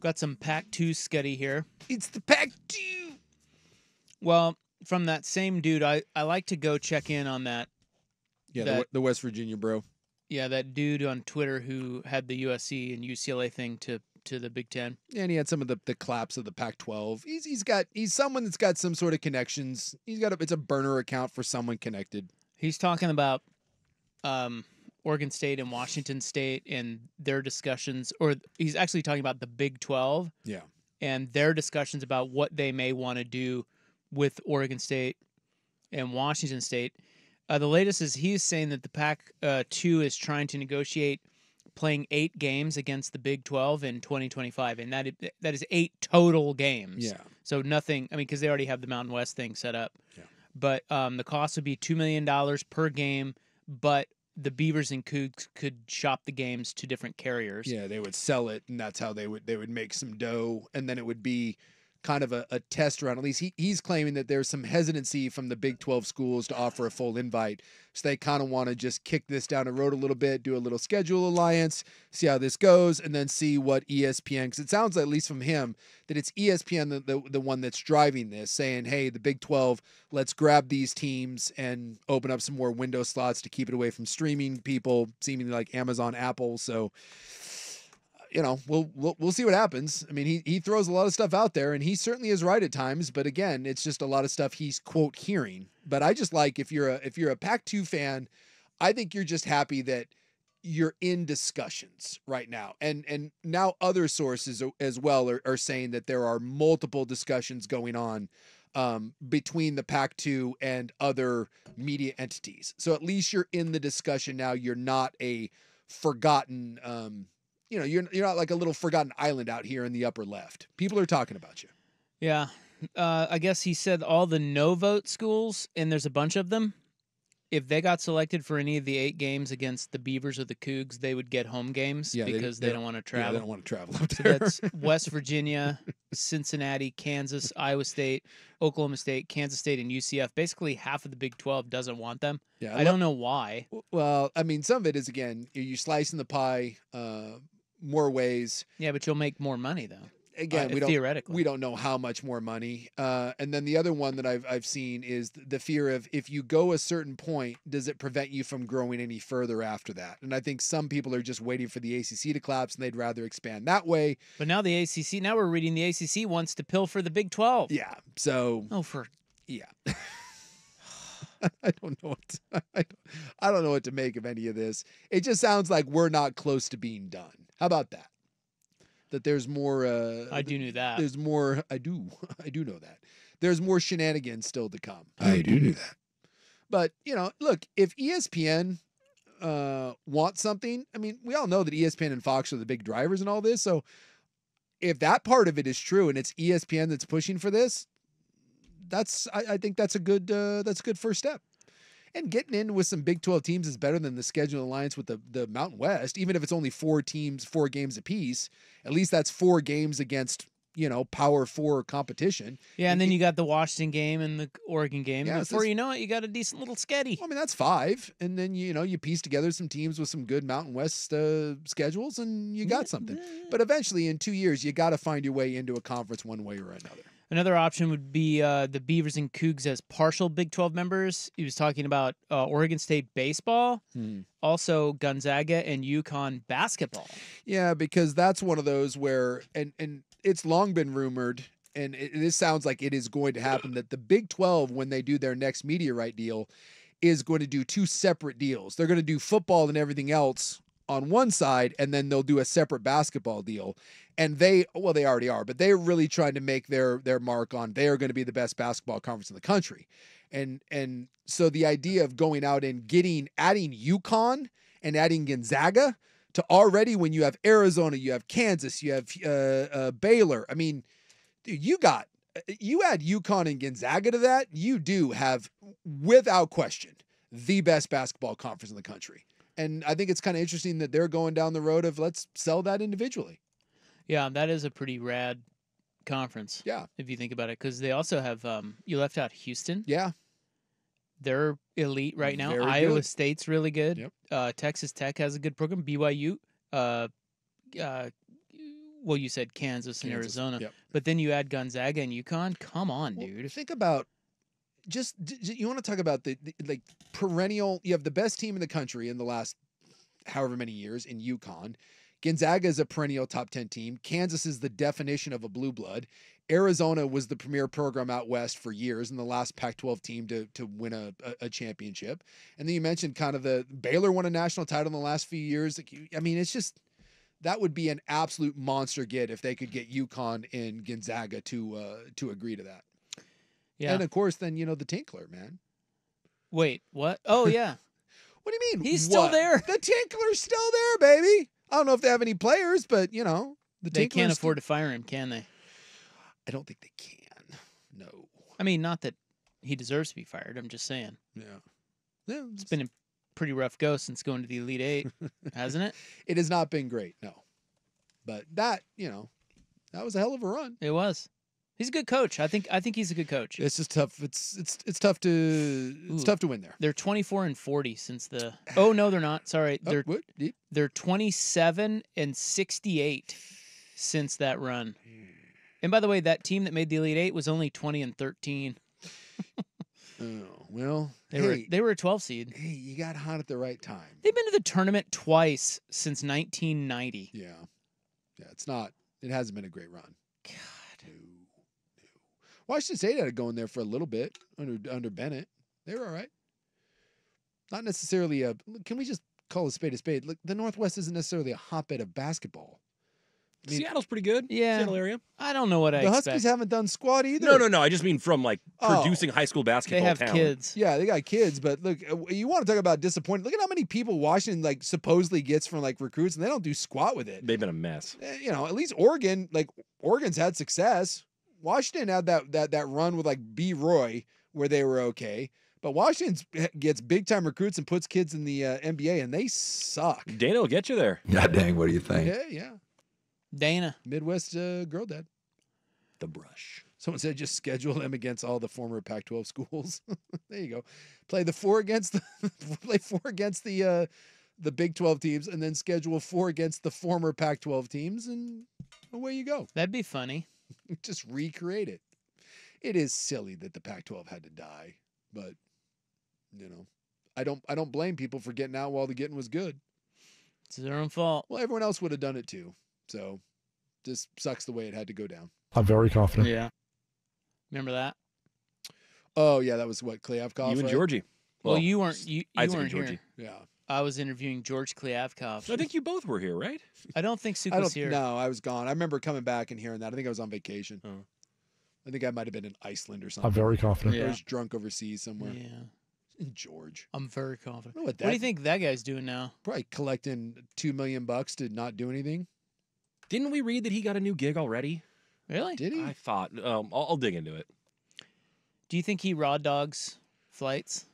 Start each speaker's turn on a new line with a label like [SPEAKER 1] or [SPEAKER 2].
[SPEAKER 1] Got some Pac 2 sketty here.
[SPEAKER 2] It's the Pac 2.
[SPEAKER 1] Well, from that same dude, I, I like to go check in on that.
[SPEAKER 2] Yeah,
[SPEAKER 1] That-
[SPEAKER 2] the, the West Virginia bro.
[SPEAKER 1] Yeah, that dude on Twitter who had the USC and UCLA thing to, to the Big Ten.
[SPEAKER 2] And he had some of the, the claps of the Pac-12. He's he's got he's someone that's got some sort of connections. He's got a, it's a burner account for someone connected.
[SPEAKER 1] He's talking about um, Oregon State and Washington State and their discussions, or he's actually talking about the Big 12
[SPEAKER 2] Yeah.
[SPEAKER 1] and their discussions about what they may want to do with Oregon State and Washington State. Uh, the latest is he's saying that the Pac uh, 2 is trying to negotiate playing eight games against the Big 12 in 2025, and that that is eight total games.
[SPEAKER 2] Yeah.
[SPEAKER 1] So nothing. I mean, because they already have the Mountain West thing set up.
[SPEAKER 2] Yeah.
[SPEAKER 1] But um, the cost would be two million dollars per game, but the Beavers and Cougs could shop the games to different carriers.
[SPEAKER 2] Yeah, they would sell it, and that's how they would they would make some dough, and then it would be kind of a, a test run. At least he, he's claiming that there's some hesitancy from the Big 12 schools to offer a full invite, so they kind of want to just kick this down the road a little bit, do a little schedule alliance, see how this goes, and then see what ESPN. Because it sounds like at least from him that it's ESPN the, the the one that's driving this, saying, "Hey, the Big 12, let's grab these teams and open up some more window slots to keep it away from streaming people, seemingly like Amazon, Apple." So you know, we'll, we'll we'll see what happens. I mean, he he throws a lot of stuff out there, and he certainly is right at times. But again, it's just a lot of stuff he's quote hearing. But I just like if you're a if you're a Pac-2 fan, I think you're just happy that you're in discussions right now, and and now other sources as well are, are saying that there are multiple discussions going on um, between the Pac-2 and other media entities. So at least you're in the discussion now. You're not a forgotten. Um, you know, you're you're not like a little forgotten island out here in the upper left. People are talking about you.
[SPEAKER 1] Yeah. Uh, I guess he said all the no vote schools, and there's a bunch of them. If they got selected for any of the eight games against the Beavers or the Cougs, they would get home games
[SPEAKER 2] Yeah,
[SPEAKER 1] because
[SPEAKER 2] they
[SPEAKER 1] they,
[SPEAKER 2] don't-
[SPEAKER 1] don't want to
[SPEAKER 2] Yeah,
[SPEAKER 1] travel.
[SPEAKER 2] they don't want to travel up
[SPEAKER 1] So
[SPEAKER 2] there.
[SPEAKER 1] that's West Virginia, Cincinnati, Kansas, Iowa State, Oklahoma State, Kansas State, and UCF. Basically, half of the Big 12 doesn't want them.
[SPEAKER 2] yeah,
[SPEAKER 1] I
[SPEAKER 2] lo-
[SPEAKER 1] don't know why.
[SPEAKER 2] Well, I mean, some of it is again, you- you slicing the pie uh, more ways.
[SPEAKER 1] Yeah, but you'll make more money, though.
[SPEAKER 2] Again,
[SPEAKER 1] Uh,
[SPEAKER 2] we don't
[SPEAKER 1] theoretically.
[SPEAKER 2] we don't know how much more money. Uh, and then the other one that I've I've seen is the fear of if you go a certain point, does it prevent you from growing any further after that? And I think some people are just waiting for the ACC to collapse and they'd rather expand that way.
[SPEAKER 1] But now the ACC, now we're reading the ACC wants to pilfer the Big 12.
[SPEAKER 2] Yeah. So
[SPEAKER 1] Oh, for
[SPEAKER 2] yeah. I don't know what to, I, don't, I don't know what to make of any of this. It just sounds like we're not close to being done. How about that? That there's more. Uh,
[SPEAKER 1] I do know that.
[SPEAKER 2] There's more. I do. I do know that. There's more shenanigans still to come.
[SPEAKER 3] I do know that.
[SPEAKER 2] But you know, look, if E ESPN uh, wants something, I mean, we all know that ESPN and Fox are the big drivers in all this. So if that part of it is true and it's E ESPN that's pushing for this, that's I, I think that's a good uh, that's a good first step. And getting in with some Big 12 teams is better than the schedule alliance with the, the Mountain West, even if it's only four teams, four games apiece. At least that's four games against, you know, power four competition.
[SPEAKER 1] yeah, and then you got the Washington game and the Oregon game.
[SPEAKER 2] Yeah,
[SPEAKER 1] before you know it, you got a decent little sketty.
[SPEAKER 2] Well, I mean, that's five. And then, you know, you piece together some teams with some good Mountain West uh, schedules and you got something. But eventually, in two years, you got to find your way into a conference one way or another.
[SPEAKER 1] Another option would be uh, the Beavers and Cougs as partial Big 12 members. He was talking about uh, Oregon State baseball, also Gonzaga and UConn basketball.
[SPEAKER 2] Yeah, because that's one of those where, and and it's long been rumored, and it, this sounds like it is going to happen that the Big Twelve, when they do their next media right deal, is going to do two separate deals. They're going to do football and everything else on one side, and then they'll do a separate basketball deal. And they, well, they already are, but they're really trying to make their their mark on they are going to be the best basketball conference in the country. And and so the idea of going out and getting adding UConn and adding Gonzaga to already when you have Arizona, you have Kansas, you have uh, uh, Baylor. I mean, you got you add UConn and Gonzaga to that, you do have without question the best basketball conference in the country. And I think it's kind of interesting that they're going down the road of let's sell that individually.
[SPEAKER 1] Yeah, that is a pretty rad conference.
[SPEAKER 2] Yeah.
[SPEAKER 1] If you think about it, because they also have, um, you left out Houston.
[SPEAKER 2] Yeah.
[SPEAKER 1] They're elite right now.
[SPEAKER 2] Very
[SPEAKER 1] Iowa
[SPEAKER 2] good.
[SPEAKER 1] State's really good.
[SPEAKER 2] Yep.
[SPEAKER 1] Uh, Texas Tech has a good program. BYU. Uh, uh, well, you said Kansas and Arizona,
[SPEAKER 2] yep.
[SPEAKER 1] but then you add Gonzaga and UConn. Come on,
[SPEAKER 2] Well,
[SPEAKER 1] dude.
[SPEAKER 2] Think about just you want to talk about the, the like perennial. You have the best team in the country in the last however many years in UConn. Gonzaga is a perennial top 10 team. Kansas is the definition of a blue blood. Arizona was the premier program out west for years and the last Pac 12 team to, to win a, a, championship. And then you mentioned kind of the Baylor won a national title in the last few years. I mean, it's just that would be an absolute monster get if they could get UConn and Gonzaga to uh, to agree to that.
[SPEAKER 1] Yeah.
[SPEAKER 2] And of course, then you know the Tinkler, man.
[SPEAKER 1] Wait, what? Oh yeah,
[SPEAKER 2] What do you mean?
[SPEAKER 1] he's still there.
[SPEAKER 2] The Tinkler's still there, baby. I don't know if they have any players, but you know the
[SPEAKER 1] They can't
[SPEAKER 2] Tinkler's
[SPEAKER 1] afford to fire him, can they?
[SPEAKER 2] I don't think they can. No.
[SPEAKER 1] I mean, not that he deserves to be fired. I'm just saying
[SPEAKER 2] Yeah. Yeah,
[SPEAKER 1] it's been a pretty rough go since going to the Elite Eight, hasn't it?
[SPEAKER 2] it has not been great. No. But that you know that was a hell of a run.
[SPEAKER 1] It was. He's a good coach. I think. I think he's a good coach.
[SPEAKER 2] It's just tough. It's it's it's tough to it's
[SPEAKER 1] Ooh.
[SPEAKER 2] tough to win there.
[SPEAKER 1] They're 24 and 40 since the. Oh no, they're not. Sorry,
[SPEAKER 2] Oh,
[SPEAKER 1] they're?
[SPEAKER 2] Deep?
[SPEAKER 1] they're 27 and 68 since that run. And by the way, that team that made the Elite Eight was only 20 and 13.
[SPEAKER 2] Oh well.
[SPEAKER 1] They were they were a 12 seed.
[SPEAKER 2] hey, you got hot at the right time.
[SPEAKER 1] They've been to the tournament twice since 1990.
[SPEAKER 2] Yeah. Yeah. It's not. It hasn't been a great run.
[SPEAKER 1] God.
[SPEAKER 2] No, no. Washington State had it going there for a little bit under under Bennett. They were all right. Not necessarily a. Can we just call a spade a spade? Look, the Northwest isn't necessarily a hotbed of basketball. I mean,
[SPEAKER 3] Seattle's pretty good.
[SPEAKER 1] Yeah.
[SPEAKER 3] Seattle area.
[SPEAKER 1] I don't know what I
[SPEAKER 2] the
[SPEAKER 1] expect.
[SPEAKER 2] Huskies haven't done squat either.
[SPEAKER 3] No, no, no. I just mean from like
[SPEAKER 2] Oh.
[SPEAKER 3] producing high school basketball.
[SPEAKER 1] they
[SPEAKER 3] basketball
[SPEAKER 1] have
[SPEAKER 3] talent.
[SPEAKER 1] kids.
[SPEAKER 2] Yeah, they got kids, but look, uh, you want to talk about disappointing. Look at how many people Washington like supposedly gets from like recruits, and they don't do squat with it.
[SPEAKER 3] They've been a mess.
[SPEAKER 2] Eh, You know, at least Oregon, like Oregon's had success. Washington had that that that run with like B. Roy where they were okay, but Washington gets big time recruits and puts kids in the uh, NBA, and they suck.
[SPEAKER 3] Dana will get you there.
[SPEAKER 4] God dang, what do you think?
[SPEAKER 2] Yeah, yeah.
[SPEAKER 1] Dana.
[SPEAKER 2] Midwest uh, girl dad.
[SPEAKER 3] The brush.
[SPEAKER 2] Someone said just schedule them against all the former Pac-12 schools. there you go. Play the four against the play four against the uh, the Big 12 teams, and then schedule four against the former Pac-12 teams, and away you go.
[SPEAKER 1] That'd be funny.
[SPEAKER 2] Just recreate it. It is silly that the Pac-12 had to die, but you know, I don't I don't blame people for getting out while the getting was good.
[SPEAKER 1] It's their own fault.
[SPEAKER 2] Well, everyone else would have done it too. So, just sucks the way it had to go down.
[SPEAKER 4] I'm very confident.
[SPEAKER 1] Yeah. Remember that?
[SPEAKER 2] Oh yeah, that was what Kliavkoff.
[SPEAKER 3] you and
[SPEAKER 2] right?
[SPEAKER 3] Georgie.
[SPEAKER 1] Well, you weren't. You, you
[SPEAKER 3] Isaac
[SPEAKER 1] weren't
[SPEAKER 3] Georgie.
[SPEAKER 1] here.
[SPEAKER 2] Yeah.
[SPEAKER 1] I was interviewing George Kliavkoff.
[SPEAKER 3] I think you both were here, right?
[SPEAKER 1] I don't think Suk
[SPEAKER 2] I
[SPEAKER 1] was
[SPEAKER 2] don't
[SPEAKER 1] here.
[SPEAKER 2] No, I was gone. I remember coming back and hearing that. I think I was on vacation.
[SPEAKER 3] Oh.
[SPEAKER 2] I think I might have been in Iceland or something.
[SPEAKER 4] I'm very confident.
[SPEAKER 2] I
[SPEAKER 1] Yeah.
[SPEAKER 2] was drunk overseas somewhere.
[SPEAKER 1] Yeah,
[SPEAKER 2] George.
[SPEAKER 1] I'm very confident.
[SPEAKER 2] I don't know what,
[SPEAKER 1] What
[SPEAKER 2] that,
[SPEAKER 1] do you think that guy's doing now?
[SPEAKER 2] Probably collecting two million bucks to not do anything.
[SPEAKER 3] Didn't we read that he got a new gig already?
[SPEAKER 1] Really?
[SPEAKER 2] Did he?
[SPEAKER 3] I thought. Um, I'll, I'll dig into it.
[SPEAKER 1] Do you think he raw dogs flights?